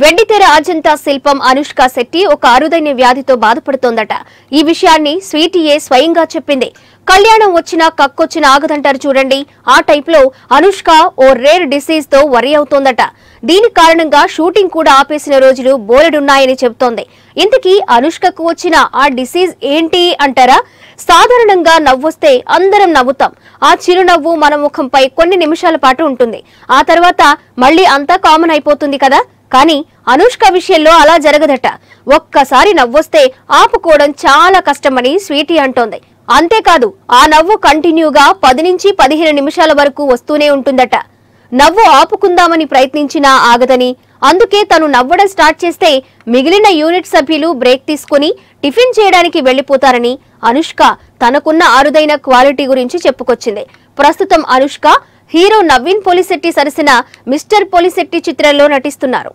వెండితెర అజంతా శిల్పం అనుష్క శెట్టి ఒక అరుదైన వ్యాధితో బాధపడుతోందట. ఈ విషయాన్ని స్వీటీయే స్వయంగా చెప్పింది. కళ్యాణం వచ్చినా కక్కొచ్చిన ఆగదంటారు చూడండి. ఆ టైప్లో అనుష్క ఓ రేర్ డిసీజ్తో వరి అవుతోందట. దీని కారణంగా షూటింగ్ కూడా ఆపేసిన రోజులు బోలెడున్నాయని చెబుతోంది. ఇంతకీ అనుష్కకు వచ్చిన ఆ డిసీజ్ ఏంటి అంటారా? సాధారణంగా నవ్వొస్తే అందరం నవ్వుతాం. ఆ చిరునవ్వు మన ముఖంపై కొన్ని నిమిషాల పాటు ఉంటుంది. ఆ తర్వాత మళ్ళీ అంతా కామన్ అయిపోతుంది కదా? కానీ అనుష్క విషయంలో అలా జరగదట. ఒక్కసారి నవ్వొస్తే ఆపుకోవడం చాలా కష్టమని స్వీటీ అంటోంది. అంతేకాదు ఆ నవ్వు కంటిన్యూగా పది నుంచి పదిహేను నిమిషాల వరకు వస్తూనే ఉంటుందట. నవ్వు ఆపుకుందామని ప్రయత్నించినా ఆగదని అందుకే తను నవ్వడం స్టార్ట్ చేస్తే మిగిలిన యూనిట్ సభ్యులు బ్రేక్ తీసుకుని టిఫిన్ చేయడానికి వెళ్ళిపోతారని అనుష్క తనకున్న అరుదైన క్వాలిటీ గురించి చెప్పుకొచ్చింది. ప్రస్తుతం అనుష్క హీరో నవీన్ పోలిశెట్టి సరసన మిస్టర్ పోలిశెట్టి చిత్రంలో నటిస్తున్నారు.